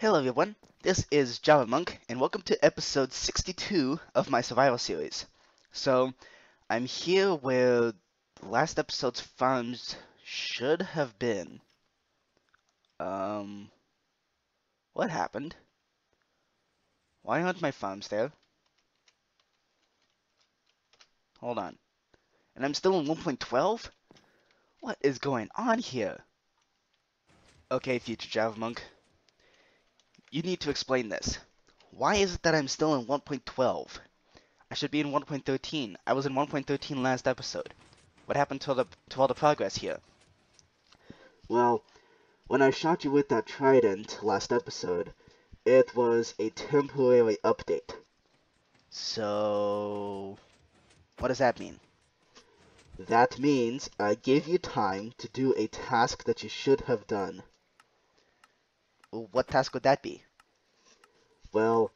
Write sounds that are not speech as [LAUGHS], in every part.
Hello everyone, this is Java Monk, and welcome to episode 62 of my survival series. So, I'm here where the last episode's farms should have been. Um, what happened? Why aren't my farms there? Hold on. And I'm still in 1.12? What is going on here? Okay, future Java Monk. You need to explain this. Why is it that I'm still in 1.12? I should be in 1.13. I was in 1.13 last episode. What happened to, the, to all the progress here? Well, when I shot you with that trident last episode, it was a temporary update. So, what does that mean? That means I gave you time to do a task that you should have done. What task would that be? Well,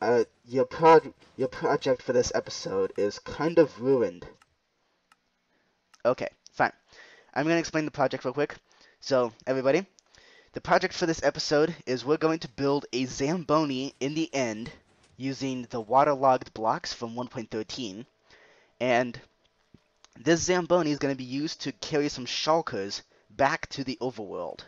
uh, your prod your project for this episode is kind of ruined. Okay, fine. I'm going to explain the project real quick. So, everybody, the project for this episode is we're going to build a Zamboni in the end using the waterlogged blocks from 1.13. And this Zamboni is going to be used to carry some shulkers back to the overworld.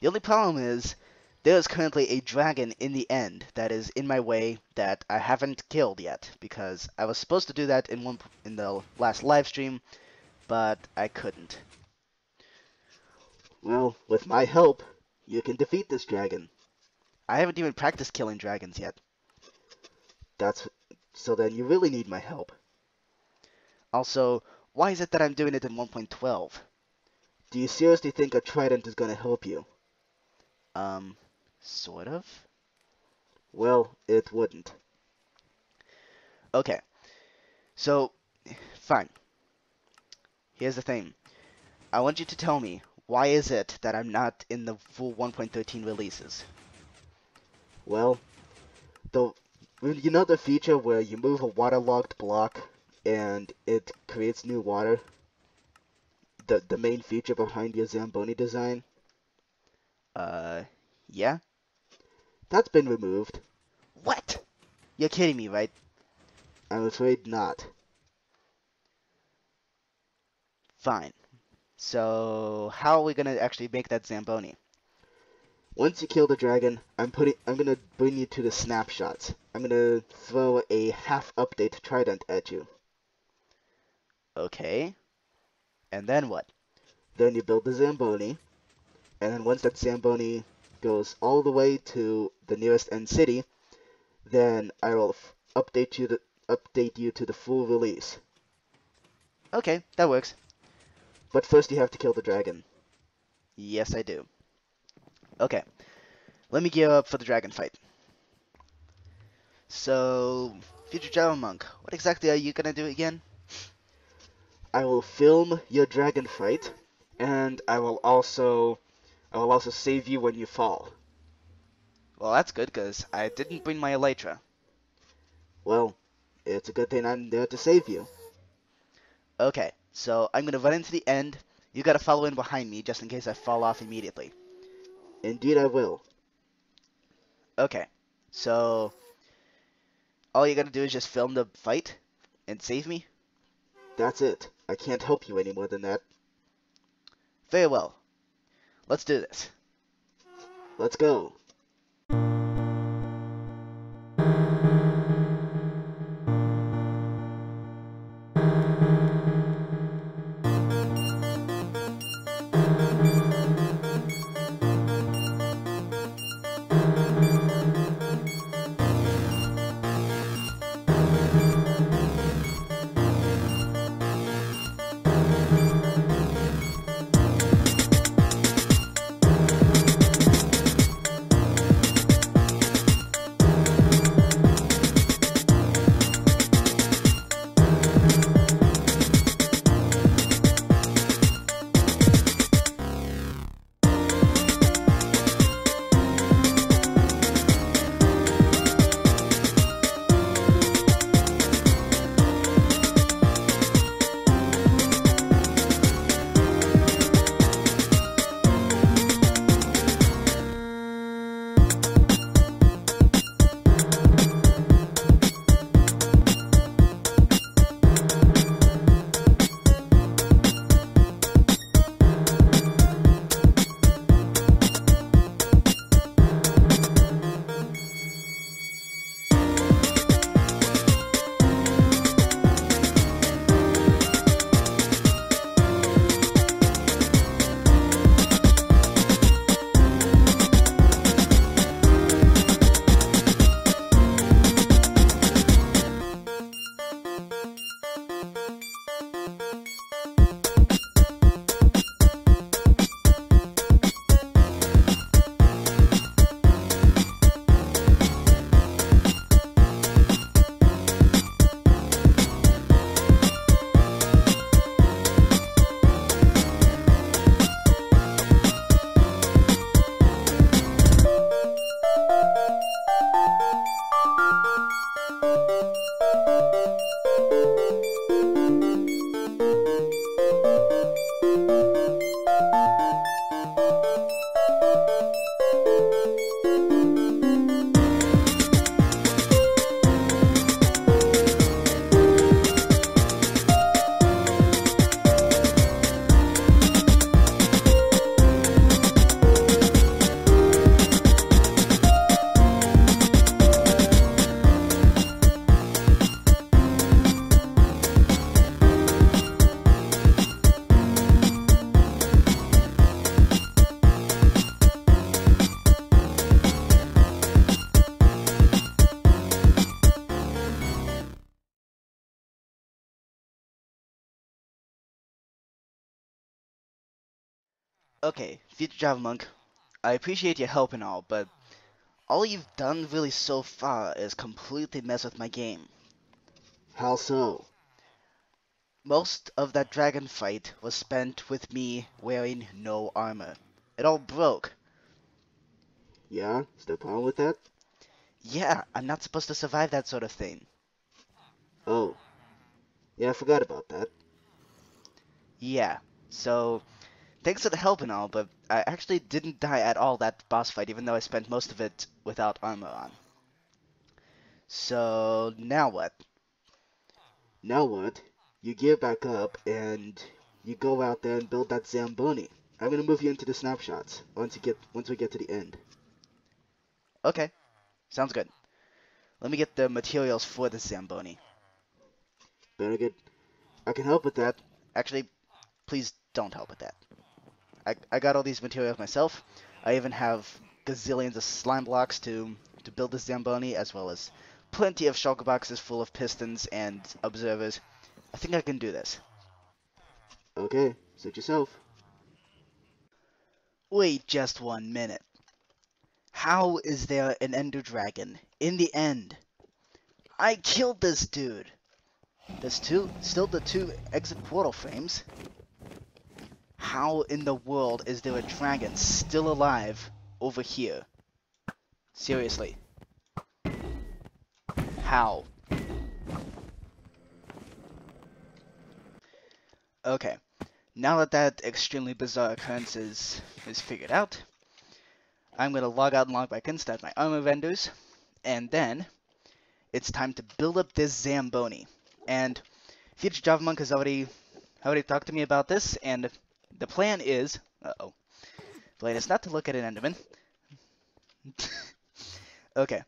The only problem is there is currently a dragon in the end that is in my way that I haven't killed yet because I was supposed to do that in one in the last live stream, but I couldn't. Well, with my help, you can defeat this dragon. I haven't even practiced killing dragons yet. That's so then you really need my help. Also, why is it that I'm doing it in 1.12? Do you seriously think a trident is going to help you? Um, sort of. Well, it wouldn't. Okay. So, fine. Here's the thing. I want you to tell me why is it that I'm not in the full 1.13 releases? Well, the you know the feature where you move a waterlogged block and it creates new water? The the main feature behind your Zamboni design? Uh, yeah? That's been removed. What? You're kidding me, right? I'm afraid not. Fine. So, how are we gonna actually make that Zamboni? Once you kill the dragon, I'm putting I'm gonna bring you to the snapshots. I'm gonna throw a half update trident at you. Okay. And then what? Then you build the Zamboni, and then once that Zamboni goes all the way to the nearest end city, then I will update you to update you to the full release. Okay, that works. But first you have to kill the dragon. Yes, I do. Okay. Let me gear up for the dragon fight. So, Future Java Monk, what exactly are you gonna do again? I will film your dragon fight, and I will also I will also save you when you fall. Well, that's good, because I didn't bring my Elytra. Well, it's a good thing I'm there to save you. Okay, so I'm going to run into the end. You got to follow in behind me, just in case I fall off immediately. Indeed I will. Okay, so... All you got to do is just film the fight and save me? That's it. I can't help you any more than that. Very well. Let's do this. Let's go. Okay, Future Java Monk, I appreciate your help and all, but all you've done really so far is completely mess with my game. How so? Most of that dragon fight was spent with me wearing no armor. It all broke. Yeah? Is there a problem with that? Yeah, I'm not supposed to survive that sort of thing. Oh. Yeah, I forgot about that. Yeah, so thanks for the help and all, but I actually didn't die at all that boss fight, even though I spent most of it without armor on. So now what? Now what? You gear back up and you go out there and build that Zamboni. I'm gonna move you into the snapshots once you get once we get to the end. Okay, sounds good. Let me get the materials for the Zamboni. Very good. I can help with that. Actually, please don't help with that. I, I got all these materials myself. I even have gazillions of slime blocks to, to build the Zamboni, as well as plenty of shulker boxes full of pistons and observers. I think I can do this. Okay, suit yourself. Wait just one minute. How is there an Ender Dragon in the end? I killed this dude. There's two, still the two exit portal frames. How in the world is there a dragon still alive over here? Seriously. How? Okay. Now that that extremely bizarre occurrence is, is figured out, I'm going to log out and log back in, start my armor vendors, and then it's time to build up this Zamboni. And Future Java Monk has already already talked to me about this, and the plan is, uh-oh, plan is not to look at an Enderman. [LAUGHS] okay.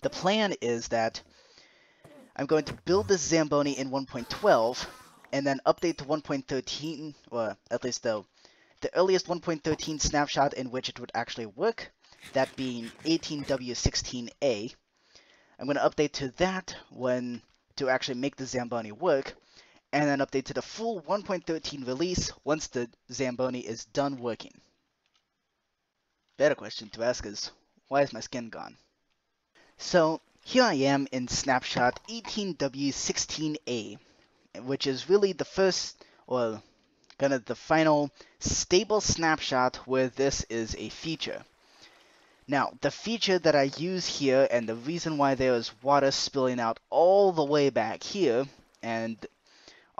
The plan is that I'm going to build this Zamboni in 1.12, and then update to 1.13, or at least the earliest 1.13 snapshot in which it would actually work, that being 18W16A. I'm going to update to that when to actually make the Zamboni work, and then update to the full 1.13 release once the Zamboni is done working. Better question to ask is, why is my skin gone? So, here I am in snapshot 18W16A, which is really the first, or kind of the final stable snapshot where this is a feature. Now, the feature that I use here, and the reason why there is water spilling out all the way back here, and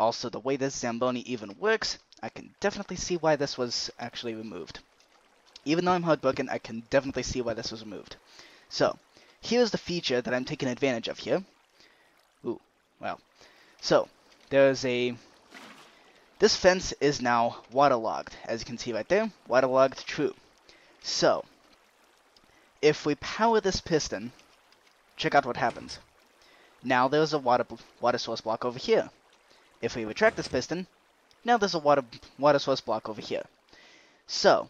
also the way this Zamboni even works, I can definitely see why this was actually removed. Even though I'm heartbroken, I can definitely see why this was removed. So, here's the feature that I'm taking advantage of here. Ooh, well. So, there's a... This fence is now waterlogged. As you can see right there, waterlogged true. So, if we power this piston, check out what happens. Now there's a water, water source block over here. If we retract this piston, now there's a water, water source block over here. So,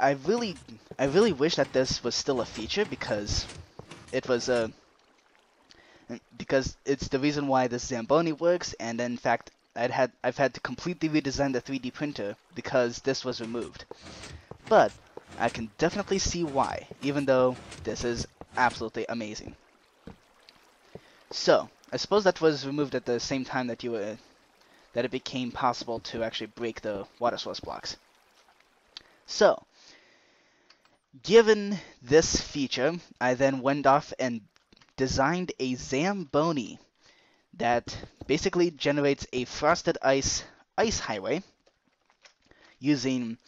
I really, I really wish that this was still a feature because it was a, because it's the reason why this Zamboni works, and in fact, I'd had, I've had to completely redesign the 3D printer because this was removed. But, I can definitely see why, even though this is absolutely amazing. So, I suppose that was removed at the same time that you were, that it became possible to actually break the water source blocks. So, given this feature, I then went off and designed a Zamboni that basically generates a frosted ice ice highway using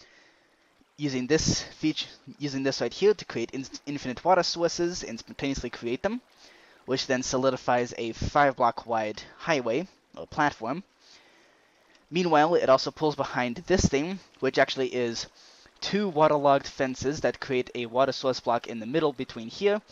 using this feature using this right here to create in infinite water sources and spontaneously create them which then solidifies a five block wide highway or platform meanwhile it also pulls behind this thing which actually is two waterlogged fences that create a water source block in the middle between here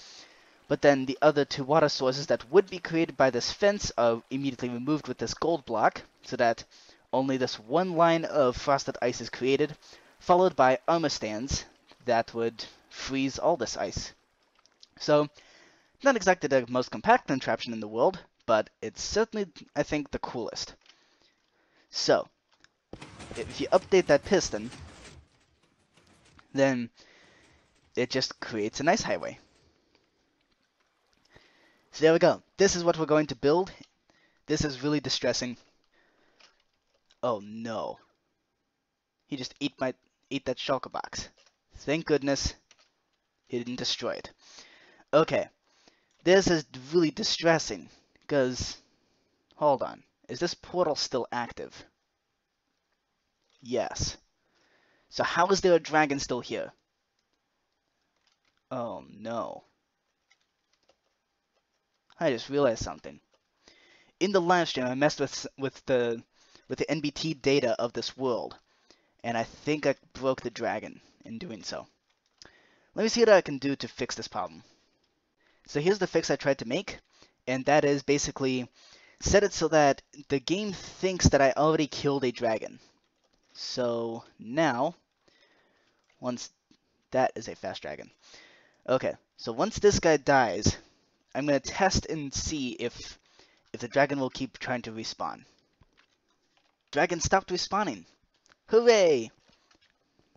but then the other two water sources that would be created by this fence are immediately removed with this gold block so that only this one line of frosted ice is created followed by armor stands that would freeze all this ice. So, not exactly the most compact contraption in the world, but it's certainly, I think, the coolest. So, if you update that piston, then it just creates a nice highway. So there we go. This is what we're going to build. This is really distressing. Oh no. He just ate my ate that shulker box. Thank goodness he didn't destroy it. Okay. This is really distressing because hold on. Is this portal still active? Yes. So how is there a dragon still here? Oh no. I just realized something. In the live stream, I messed with with the with the NBT data of this world, and I think I broke the dragon in doing so. Let me see what I can do to fix this problem. So here's the fix I tried to make, and that is basically set it so that the game thinks that I already killed a dragon. So now, once that is a fast dragon. Okay, so once this guy dies, I'm going to test and see if if the dragon will keep trying to respawn. Dragon stopped respawning. Hooray!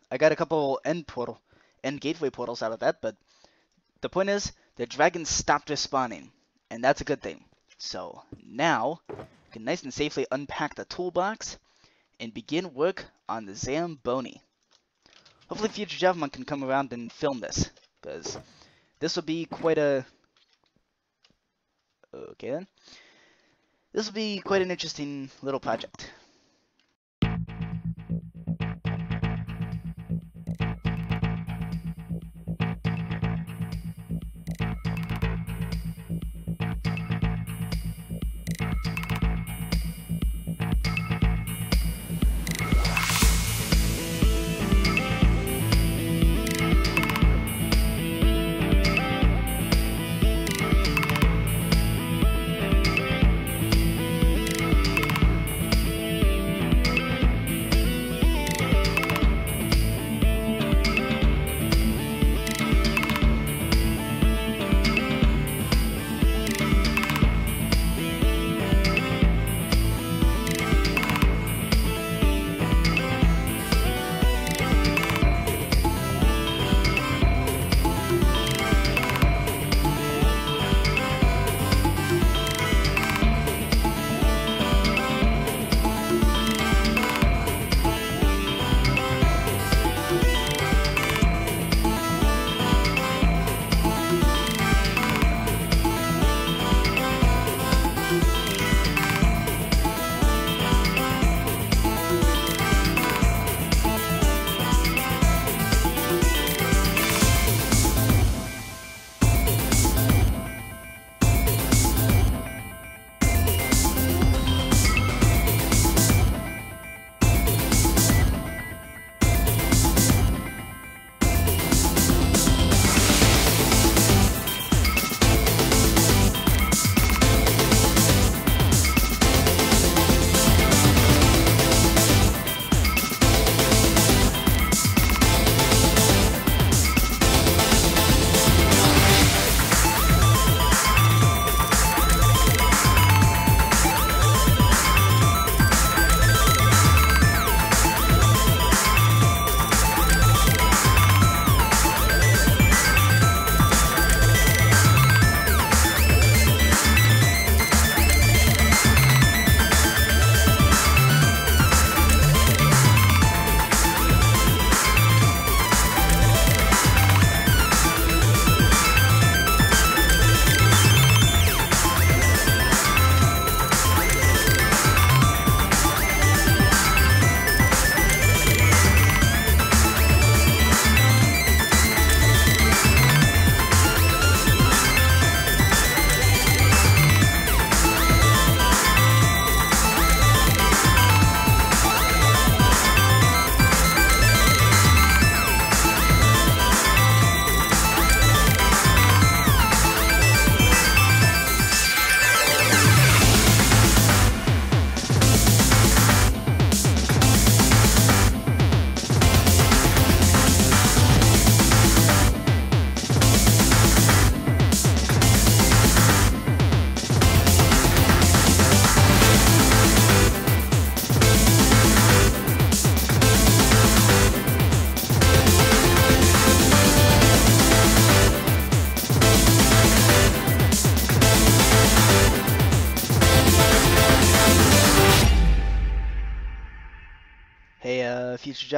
I got a couple end portal, end gateway portals out of that, but the point is, the dragon stopped respawning, and that's a good thing. So now, we can nice and safely unpack the toolbox and begin work on the Zamboni. Hopefully future Java Monk can come around and film this, because this will be quite a... Okay then. This will be quite an interesting little project.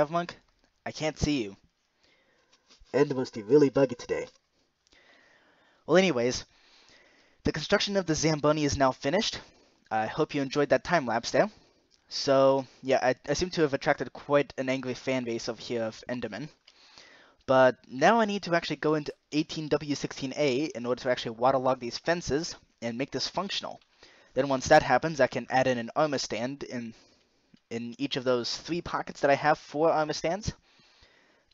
Monk, I can't see you. And must be really buggy today. Well, anyways, the construction of the Zamboni is now finished. I hope you enjoyed that time lapse there. So, yeah, I, I seem to have attracted quite an angry fan base over here of Enderman. But now I need to actually go into 18W16A in order to actually waterlog these fences and make this functional. Then once that happens, I can add in an armor stand in in each of those three pockets that I have for armor stands.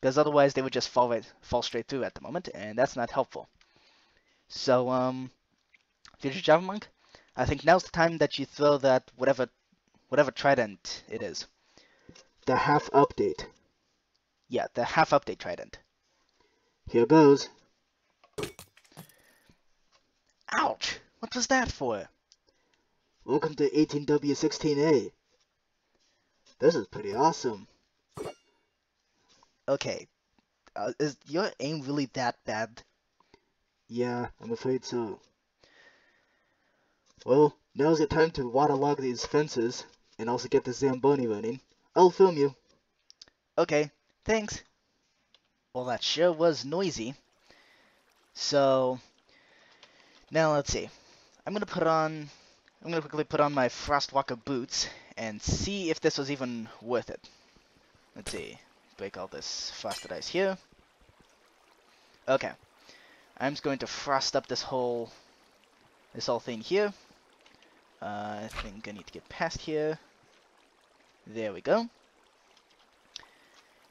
Because otherwise they would just fall right, fall straight through at the moment, and that's not helpful. So, um, Future Java Monk, I think now's the time that you throw that whatever whatever trident it is. The half update. Yeah, the half update trident. Here goes. Ouch! What was that for? Welcome to 18W16A. This is pretty awesome. Okay, uh, is your aim really that bad? Yeah, I'm afraid so. Well, now's the time to waterlog these fences and also get the Zamboni running. I'll film you. Okay, thanks. Well, that sure was noisy. So, now let's see. I'm gonna put on, I'm gonna quickly put on my Frostwalker boots and see if this was even worth it. Let's see. Break all this frosted ice here. Okay. I'm just going to frost up this whole, this whole thing here. Uh, I think I need to get past here. There we go.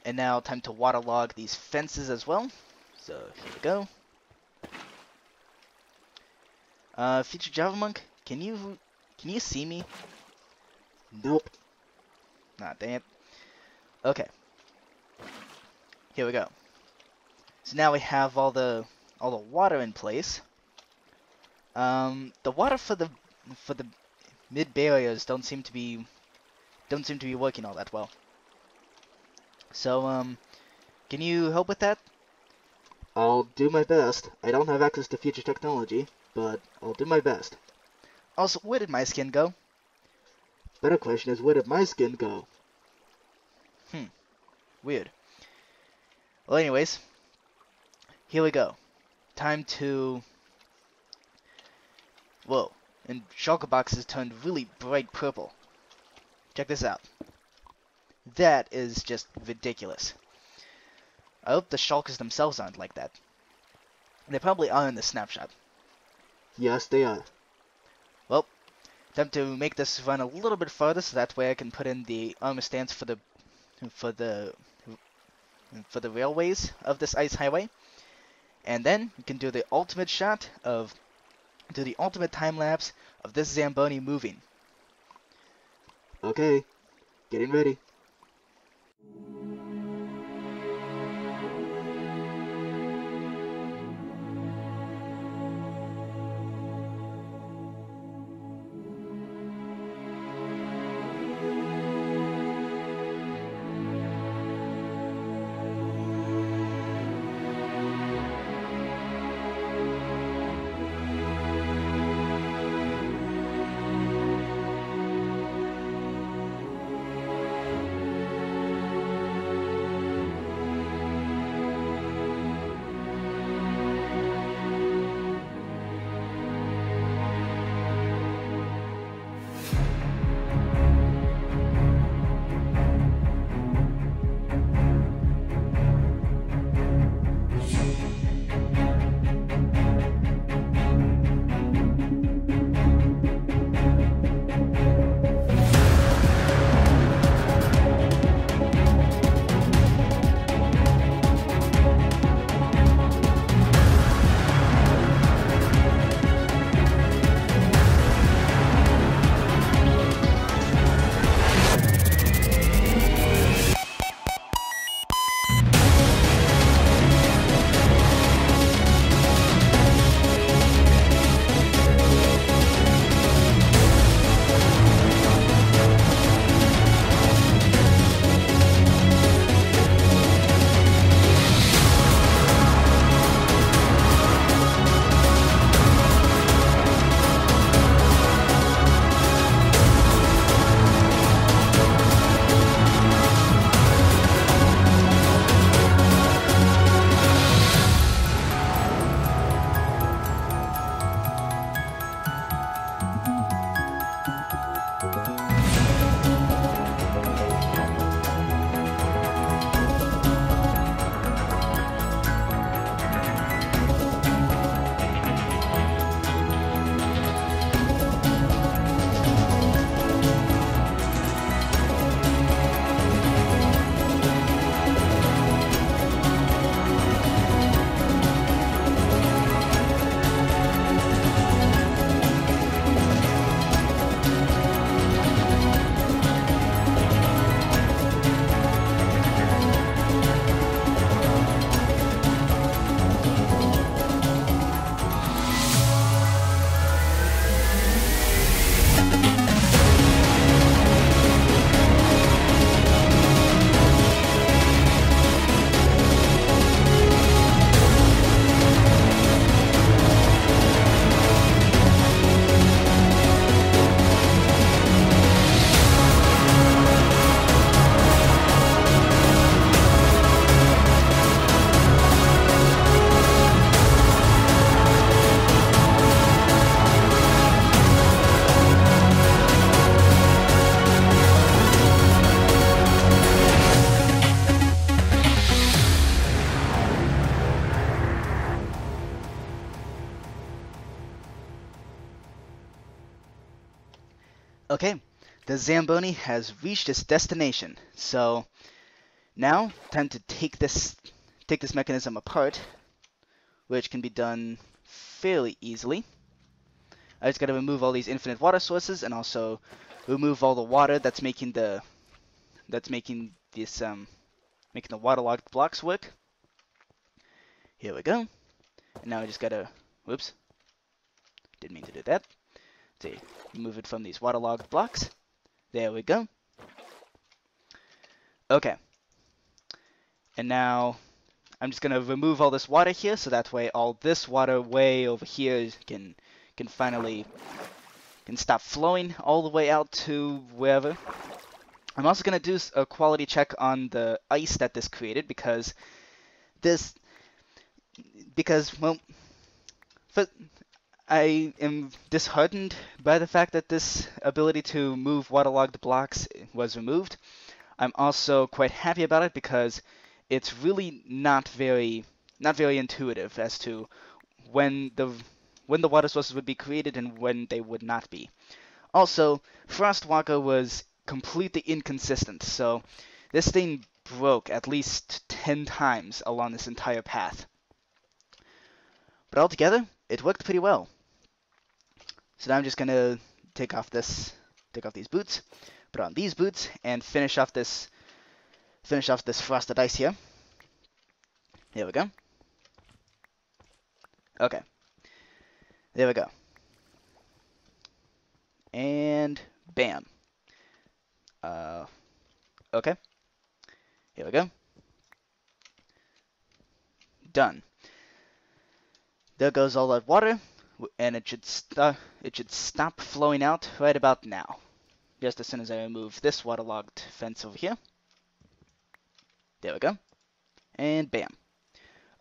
And now time to waterlog these fences as well. So here we go. Uh, Future Java Monk, can you can you see me? Nope. Nah, dang it. Okay. Here we go. So now we have all the all the water in place. Um, the water for the for the mid barriers don't seem to be don't seem to be working all that well. So um, can you help with that? I'll do my best. I don't have access to future technology, but I'll do my best. Also, where did my skin go? Better question is, where did my skin go? Hmm. Weird. Well, anyways, here we go. Time to. Whoa! And Shulker Box has turned really bright purple. Check this out. That is just ridiculous. I hope the Shulkers themselves aren't like that. They probably are in the snapshot. Yes, they are. Time to make this run a little bit further, so that way I can put in the armor stands for the for the for the railways of this ice highway. And then you can do the ultimate shot of do the ultimate time lapse of this Zamboni moving. Okay, getting ready. The Zamboni has reached its destination. So now, time to take this take this mechanism apart, which can be done fairly easily. I just got to remove all these infinite water sources and also remove all the water that's making the that's making this um making the waterlogged blocks work. Here we go. And now I just gotta whoops. Didn't mean to do that. See, remove it from these waterlogged blocks. There we go. Okay. And now I'm just gonna remove all this water here so that way all this water way over here can can finally can stop flowing all the way out to wherever. I'm also gonna do a quality check on the ice that this created because this because well I am disheartened by the fact that this ability to move waterlogged blocks was removed. I'm also quite happy about it because it's really not very not very intuitive as to when the when the water sources would be created and when they would not be. Also, Frostwalker was completely inconsistent, so this thing broke at least 10 times along this entire path. But altogether, it worked pretty well. So now I'm just gonna take off this, take off these boots, put on these boots, and finish off this, finish off this frosted ice here. Here we go. Okay. There we go. And bam. Uh, okay. Here we go. Done. There goes all that water and it should it should stop flowing out right about now. Just as soon as I remove this waterlogged fence over here. There we go. And bam.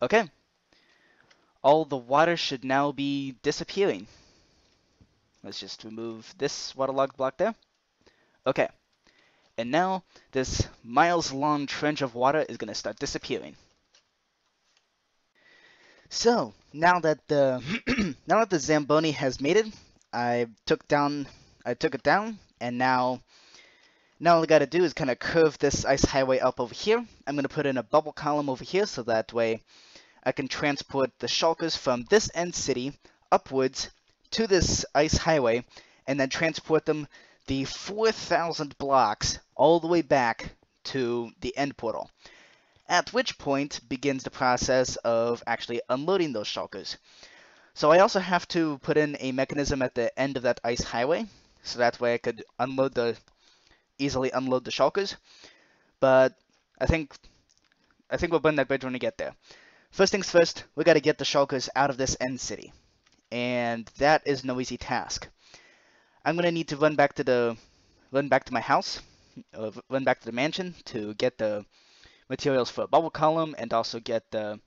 Okay. All the water should now be disappearing. Let's just remove this waterlogged block there. Okay. And now this miles long trench of water is going to start disappearing. So now that the [CLEARS THROAT] now that the Zamboni has mated, I took down I took it down, and now now all I gotta do is kind of curve this ice highway up over here. I'm gonna put in a bubble column over here so that way I can transport the shulkers from this end city upwards to this ice highway, and then transport them the 4,000 blocks all the way back to the end portal at which point begins the process of actually unloading those shulkers. So I also have to put in a mechanism at the end of that ice highway, so that way I could unload the easily unload the shulkers. But I think I think we'll burn that bridge when we get there. First things first, we got to get the shulkers out of this end city, and that is no easy task. I'm gonna need to run back to the run back to my house, uh, run back to the mansion to get the materials for a bubble column and also get the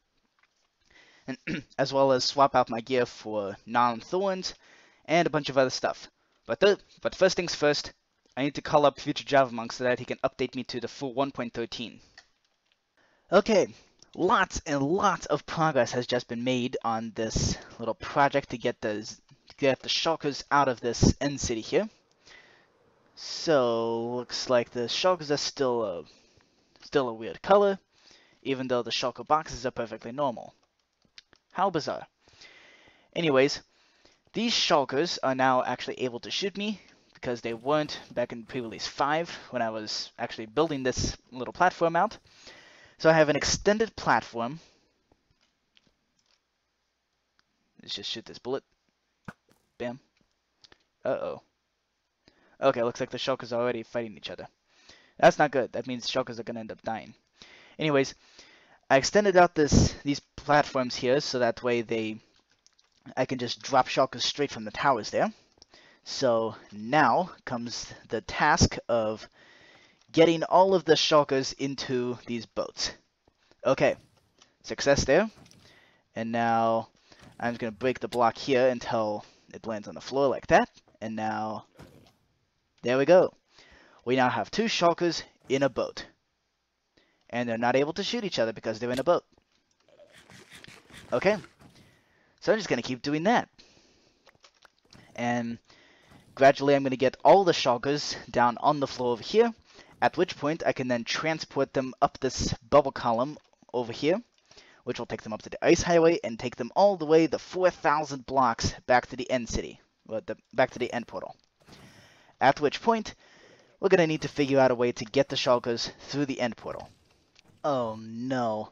[CLEARS THROAT] as well as swap out my gear for non-thorns and a bunch of other stuff. But the, but first things first, I need to call up Future Java Monk so that he can update me to the full 1.13. Okay, lots and lots of progress has just been made on this little project to get the get the shulkers out of this end city here. So looks like the shulkers are still uh, Still a weird color, even though the shulker boxes are perfectly normal. How bizarre. Anyways, these shulkers are now actually able to shoot me because they weren't back in pre-release 5 when I was actually building this little platform out. So I have an extended platform. Let's just shoot this bullet. Bam. Uh-oh. Okay, looks like the shulkers are already fighting each other. That's not good. That means shulkers are going to end up dying. Anyways, I extended out this these platforms here so that way they I can just drop shulkers straight from the towers there. So now comes the task of getting all of the shulkers into these boats. Okay, success there. And now I'm going to break the block here until it lands on the floor like that. And now, there we go we now have two shulkers in a boat. And they're not able to shoot each other because they're in a boat. Okay. So I'm just going to keep doing that. And gradually I'm going to get all the shulkers down on the floor over here, at which point I can then transport them up this bubble column over here, which will take them up to the ice highway and take them all the way the 4,000 blocks back to the end city, well, the, back to the end portal. At which point, we're going to need to figure out a way to get the shulkers through the end portal. Oh no.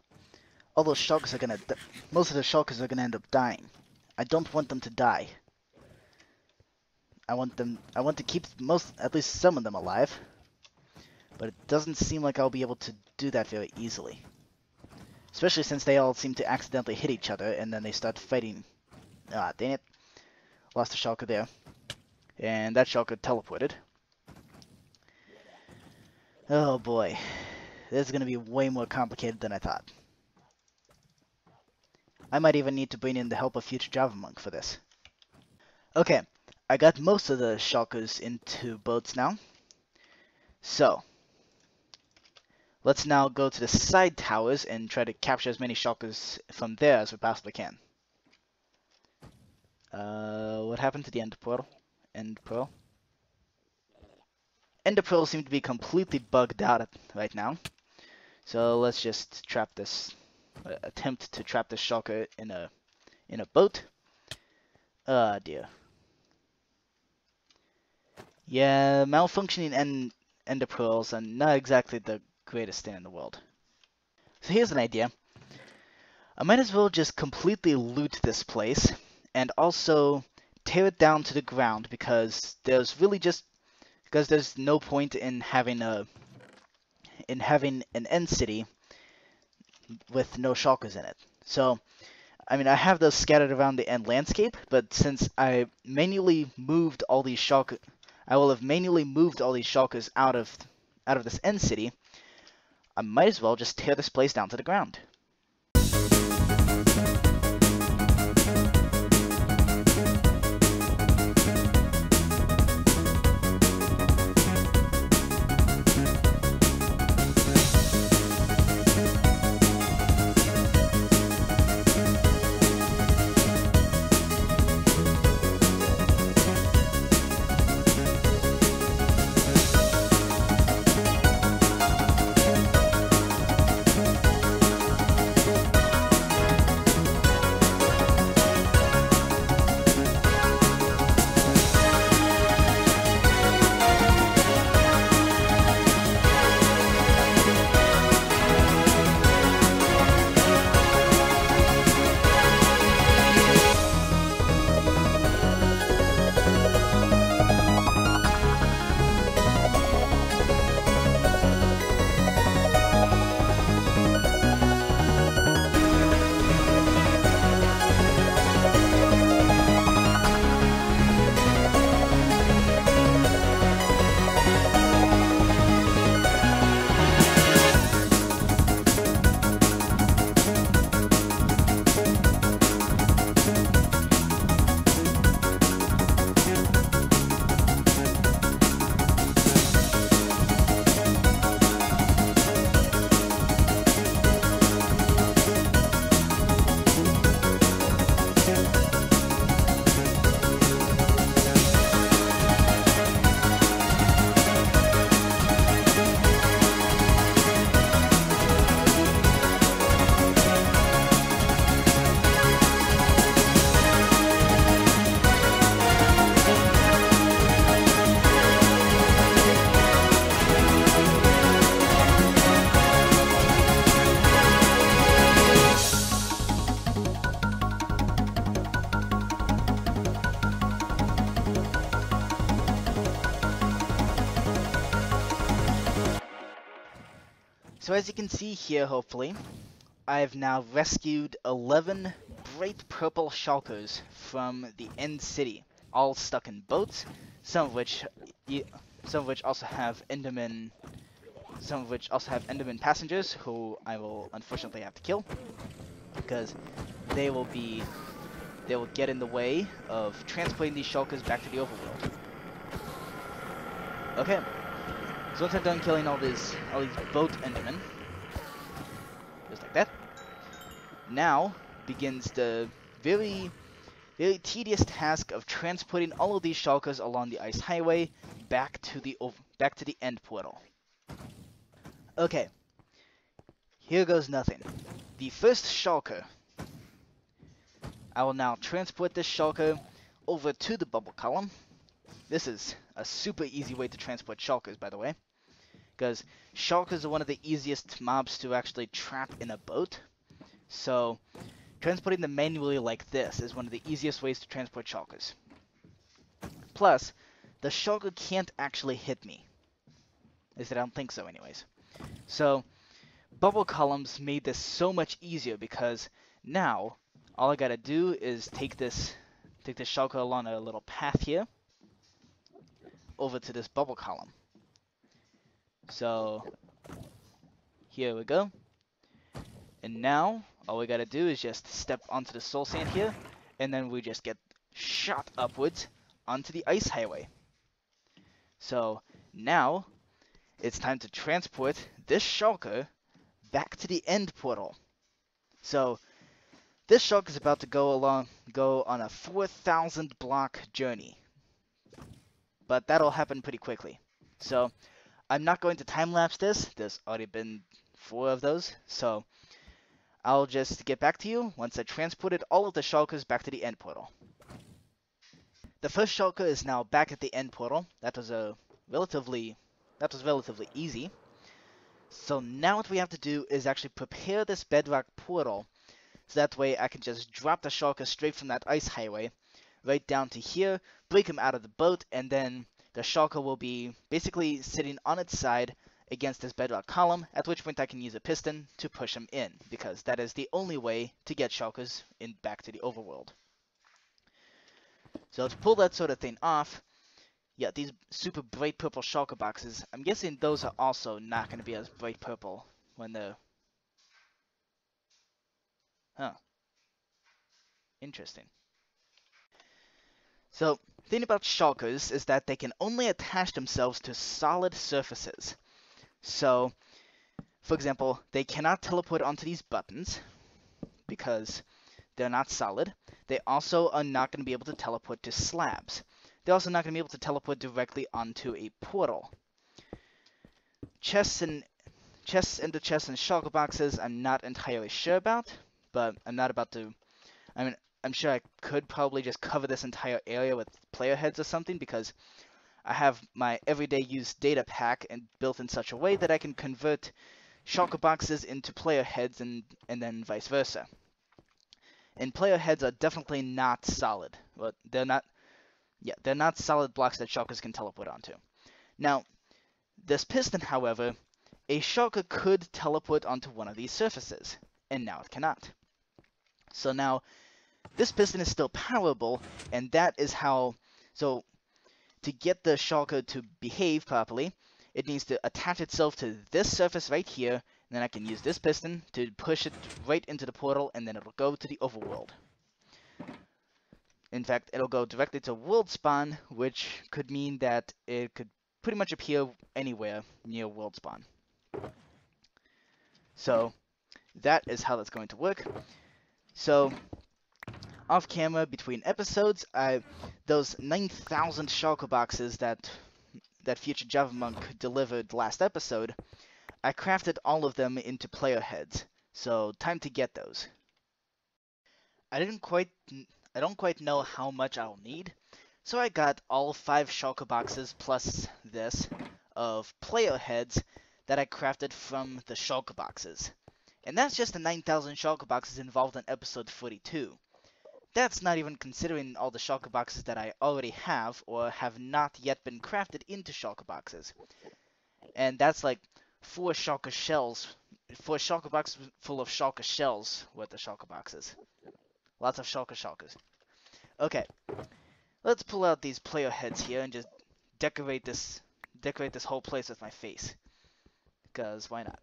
All those shulkers are going to... Most of the shulkers are going to end up dying. I don't want them to die. I want them I want to keep most at least some of them alive. But it doesn't seem like I'll be able to do that very easily. Especially since they all seem to accidentally hit each other and then they start fighting. Ah, dang it. Lost a shulker there. And that shulker teleported. Oh boy. This is going to be way more complicated than I thought. I might even need to bring in the help of Future Java Monk for this. Okay, I got most of the shulkers into boats now. So, let's now go to the side towers and try to capture as many shulkers from there as we possibly can. Uh, what happened to the end portal? End pearl? Ender pearl seem to be completely bugged out right now. So let's just trap this, uh, attempt to trap this shulker in a, in a boat. Ah, oh, dear. Yeah, malfunctioning end ender pearls are not exactly the greatest thing in the world. So here's an idea. I might as well just completely loot this place and also tear it down to the ground because there's really just because there's no point in having a in having an end city with no shulkers in it. So I mean, I have those scattered around the end landscape, but since I manually moved all these shulkers, I will have manually moved all these shulkers out of out of this end city. I might as well just tear this place down to the ground. So as you can see here, hopefully, I've now rescued 11 bright purple shulkers from the end city, all stuck in boats, some of which, some of which also have Enderman, some of which also have Enderman passengers, who I will unfortunately have to kill, because they will be, they will get in the way of transporting these shulkers back to the overworld. Okay, so once I'm done killing all these all these boat endermen, just like that, now begins the very very tedious task of transporting all of these shulkers along the ice highway back to the back to the end portal. Okay, here goes nothing. The first shulker. I will now transport this shulker over to the bubble column. This is a super easy way to transport shulkers, by the way. Because shulkers are one of the easiest mobs to actually trap in a boat. So, transporting them manually like this is one of the easiest ways to transport shulkers. Plus, the shulker can't actually hit me. At least I don't think so anyways. So, bubble columns made this so much easier because now all I gotta do is take this take this shulker along a little path here over to this bubble column. So here we go. And now all we gotta do is just step onto the soul sand here and then we just get shot upwards onto the ice highway. So now it's time to transport this shulker back to the end portal. So this shulker is about to go along, go on a 4,000 block journey. But that'll happen pretty quickly. So I'm not going to time lapse this. There's already been four of those. So I'll just get back to you once I transported all of the shulkers back to the end portal. The first shulker is now back at the end portal. That was a relatively that was relatively easy. So now what we have to do is actually prepare this bedrock portal so that way I can just drop the shulker straight from that ice highway right down to here, break him out of the boat, and then the shulker will be basically sitting on its side against this bedrock column, at which point I can use a piston to push him in, because that is the only way to get shulkers in back to the overworld. So to pull that sort of thing off, yeah, these super bright purple shulker boxes, I'm guessing those are also not going to be as bright purple when they're... Huh. Interesting. So, thing about shulkers is that they can only attach themselves to solid surfaces. So, for example, they cannot teleport onto these buttons because they're not solid. They also are not going to be able to teleport to slabs. They're also not going to be able to teleport directly onto a portal. Chests and chests into chests and shulker boxes I'm not entirely sure about, but I'm not about to... I mean, I'm sure I could probably just cover this entire area with player heads or something because I have my everyday use data pack and built in such a way that I can convert shulker boxes into player heads and, and then vice versa. And player heads are definitely not solid. But they're not yeah, they're not solid blocks that shulkers can teleport onto. Now, this piston, however, a shulker could teleport onto one of these surfaces, and now it cannot. So now, this piston is still powerable, and that is how... So, to get the shulker to behave properly, it needs to attach itself to this surface right here, and then I can use this piston to push it right into the portal, and then it'll go to the overworld. In fact, it'll go directly to world spawn, which could mean that it could pretty much appear anywhere near world spawn. So, that is how that's going to work. So, off camera between episodes, I those 9,000 shulker boxes that that Future Java Monk delivered last episode, I crafted all of them into player heads. So, time to get those. I didn't quite I don't quite know how much I'll need, so I got all 5 shulker boxes plus this of player heads that I crafted from the shulker boxes. And that's just the 9,000 shulker boxes involved in episode 42. That's not even considering all the shulker boxes that I already have or have not yet been crafted into shulker boxes. And that's like four shulker shells, four shulker boxes full of shulker shells with the shulker boxes. Lots of shulker shulkers. Okay, let's pull out these player heads here and just decorate this decorate this whole place with my face. Because why not?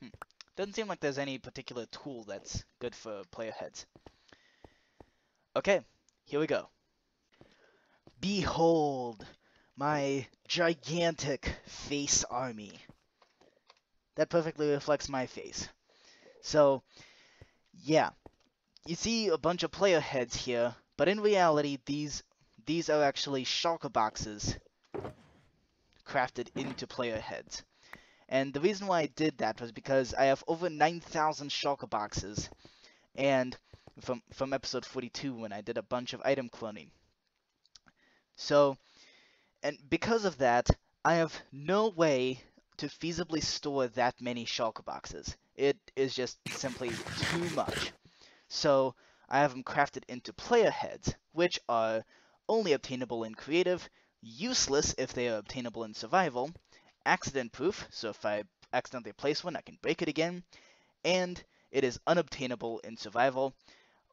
Hmm. Doesn't seem like there's any particular tool that's good for player heads. Okay, here we go. Behold my gigantic face army. That perfectly reflects my face. So, yeah, you see a bunch of player heads here, but in reality, these these are actually shulker boxes crafted into player heads. And the reason why I did that was because I have over 9,000 shulker boxes, and from from episode 42 when I did a bunch of item cloning. So, and because of that, I have no way to feasibly store that many shulker boxes. It is just simply too much. So I have them crafted into player heads, which are only obtainable in creative, useless if they are obtainable in survival, accident proof, so if I accidentally place one, I can break it again, and it is unobtainable in survival.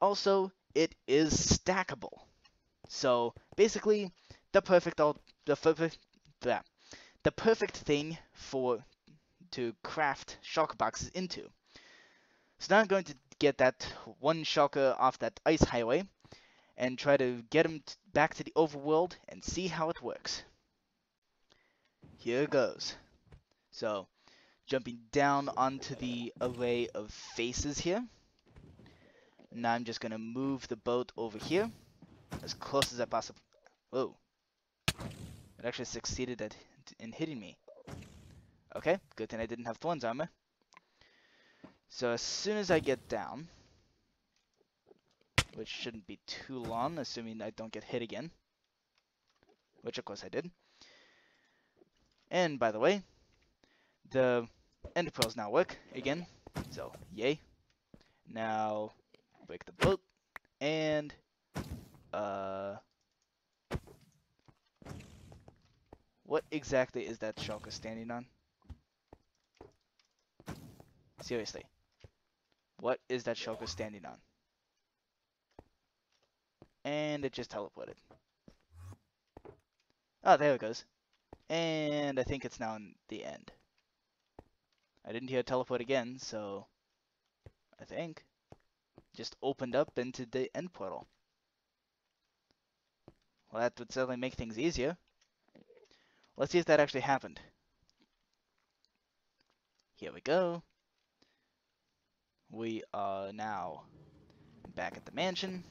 Also, it is stackable. So basically, the perfect the perfect the perfect thing for to craft shulker boxes into. So now I'm going to get that one shulker off that ice highway and try to get him back to the overworld and see how it works. Here goes. So, jumping down onto the array of faces here. Now I'm just going to move the boat over here as close as I possibly... Whoa. It actually succeeded at, in hitting me. Okay, good thing I didn't have Thorns armor. So as soon as I get down, which shouldn't be too long, assuming I don't get hit again, which of course I did. And by the way, the end pearls now work again, so yay. Now break the boat and uh what exactly is that shulker standing on? Seriously. What is that shulker standing on? And it just teleported. Oh, there it goes. And I think it's now in the end. I didn't hear teleport again, so I think just opened up into the end portal. Well, that would certainly make things easier. Let's see if that actually happened. Here we go. We are now back at the mansion,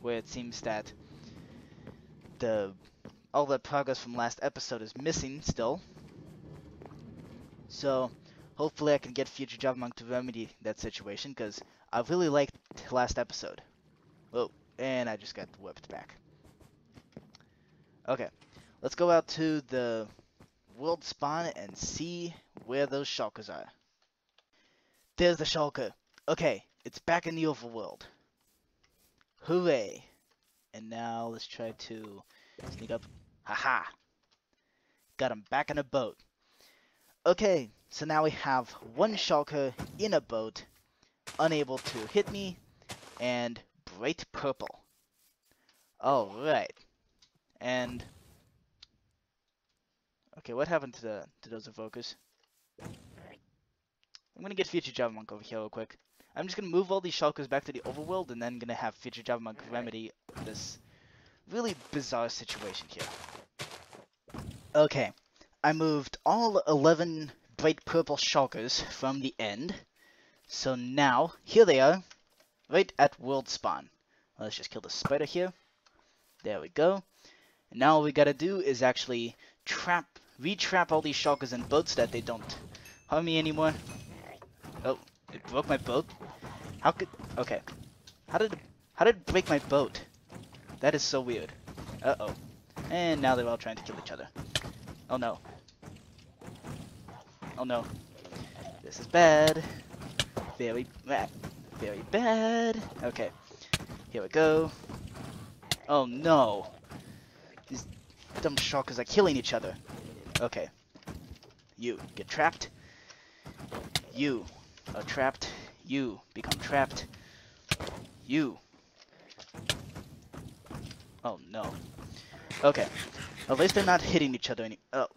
where it seems that the all the progress from last episode is missing still. So, hopefully I can get Future Javamonk to remedy that situation, because I really liked last episode. Oh, and I just got whipped back. Okay, let's go out to the world spawn and see where those shulkers are. There's the shulker. Okay, it's back in the overworld. Hooray! And now let's try to sneak up. Haha! Got him back in a boat. Okay, so now we have one shulker in a boat, unable to hit me, and bright purple. Alright. And Okay, what happened to the to those evokers? I'm gonna get Future Javamonk over here real quick. I'm just gonna move all these shulkers back to the overworld and then gonna have Future Javamonk remedy this really bizarre situation here. Okay, I moved all 11 bright purple shulkers from the end. So now, here they are, right at world spawn. Let's just kill the spider here. There we go. And now all we gotta do is actually trap re-trap all these shulkers in boats that they don't harm me anymore. Oh, it broke my boat? How could... Okay. How did... How did it break my boat? That is so weird. Uh-oh. And now they're all trying to kill each other. Oh no. Oh no. This is bad. Very bad. Very bad. Okay. Here we go. Oh no. These dumb shulkers are killing each other. Okay. You get trapped. You are trapped. You become trapped. You. Oh no. Okay. At least they're not hitting each other any- Oh.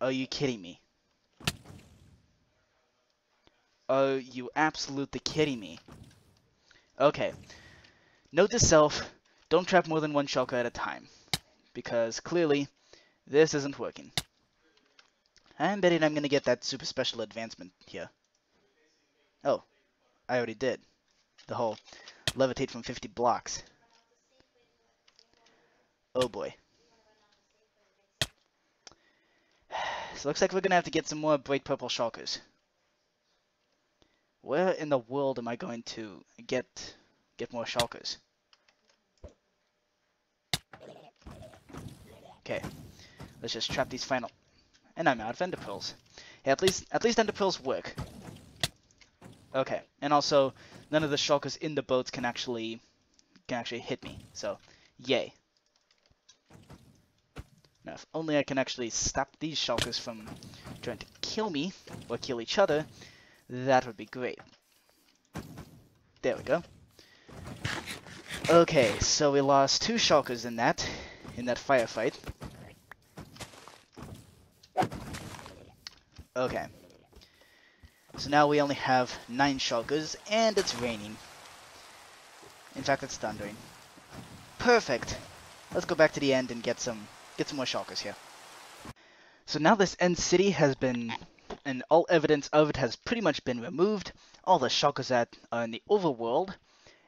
Are you kidding me? Are you absolutely kidding me? Okay. Note to self, don't trap more than one shulker at a time. Because clearly, this isn't working. I'm betting I'm to get that super special advancement here. Oh, I already did. the whole levitate from 50 blocks. Oh boy. So looks like we're gonna have to get some more bright purple shulkers. Where in the world am I going to get get more shulkers? Okay, let's just trap these final. And I'm out of ender pearls. Yeah, at least at least ender pearls work. Okay, and also none of the shulkers in the boats can actually can actually hit me. So, yay. Now, if only I can actually stop these shulkers from trying to kill me or kill each other, that would be great. There we go. Okay, so we lost two shulkers in that, in that firefight. Okay. So now we only have nine shulkers, and it's raining. In fact, it's thundering. Perfect! Let's go back to the end and get some get some more shulkers here. So now this end city has been, and all evidence of it has pretty much been removed. All the shulkers that are in the overworld,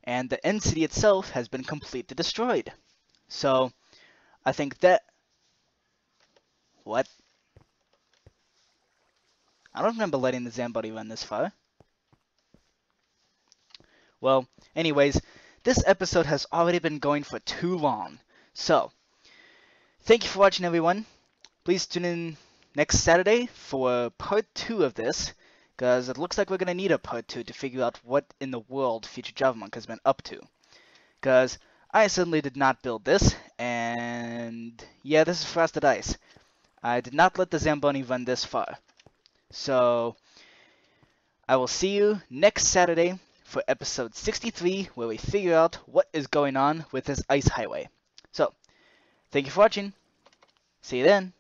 and the end city itself has been completely destroyed. So, I think that... What? I don't remember letting the Zamboni run this far. Well, anyways, this episode has already been going for too long. So, thank you for watching, everyone. Please tune in next Saturday for part 2 of this, because it looks like we're going to need a part 2 to figure out what in the world Future JavaMonk has been up to. Because I certainly did not build this, and yeah, this is Frosted Ice. I did not let the Zamboni run this far. So, I will see you next Saturday for episode 63, where we figure out what is going on with this ice highway. So, thank you for watching. See you then.